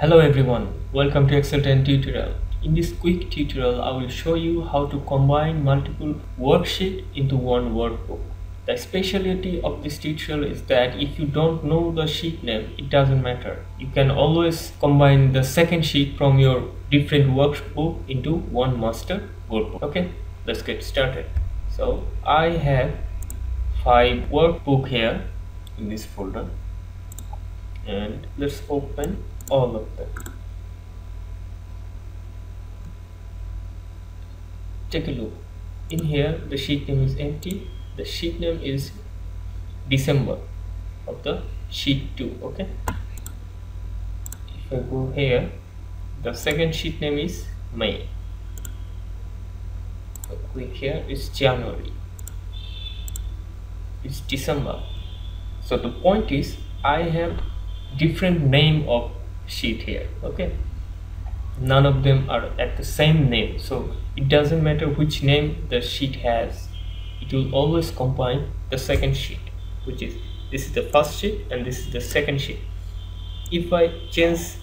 Hello everyone, welcome to Excel 10 tutorial. In this quick tutorial, I will show you how to combine multiple worksheet into one workbook. The specialty of this tutorial is that if you don't know the sheet name, it doesn't matter. You can always combine the second sheet from your different workbook into one master workbook. Okay, let's get started. So I have five workbook here in this folder and let's open all of them. Take a look. In here the sheet name is empty. The sheet name is December of the sheet 2 okay? If I go here the second sheet name is May. I click here is January. It's December. So the point is I have different name of sheet here okay? None of them are at the same name so it doesn't matter which name the sheet has it will always combine the second sheet which is this is the first sheet and this is the second sheet. If I change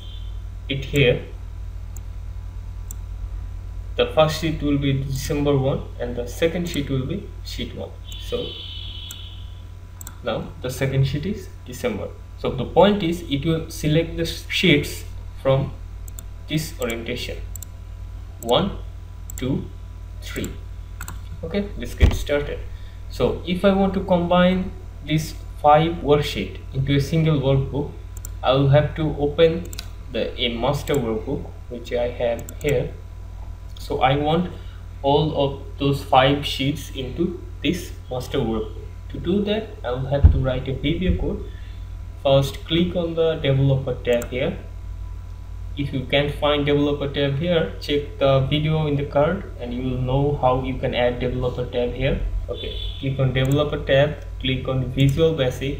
it here the first sheet will be December 1 and the second sheet will be sheet 1 so now the second sheet is December so the point is it will select the sheets from this orientation. One two three. Okay let's get started. So if I want to combine these five worksheet into a single workbook I will have to open the a master workbook which I have here. So I want all of those five sheets into this master workbook. To do that I will have to write a VBA code first click on the developer tab here. If you can't find developer tab here check the video in the card and you will know how you can add developer tab here. Okay click on developer tab click on visual basic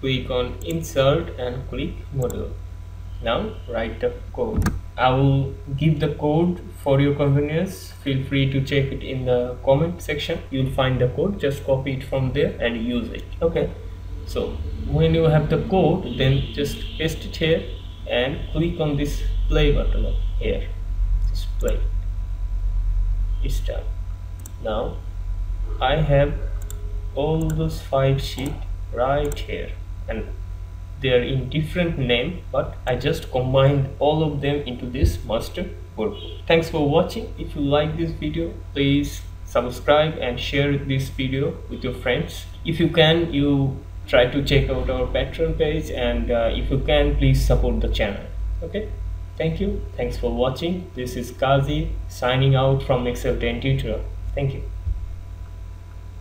click on insert and click module now write the code. I will give the code for your convenience. Feel free to check it in the comment section. You'll find the code. Just copy it from there and use it. Okay so when you have the code then just paste it here and click on this play button here. Just play. It's done. Now I have all those five sheet right here. And they are in different name but I just combined all of them into this master workbook. Thanks for watching. If you like this video please subscribe and share this video with your friends. If you can you try to check out our patreon page and uh, if you can please support the channel. Okay? Thank you. Thanks for watching. This is kazi signing out from excel 10 tutorial. Thank you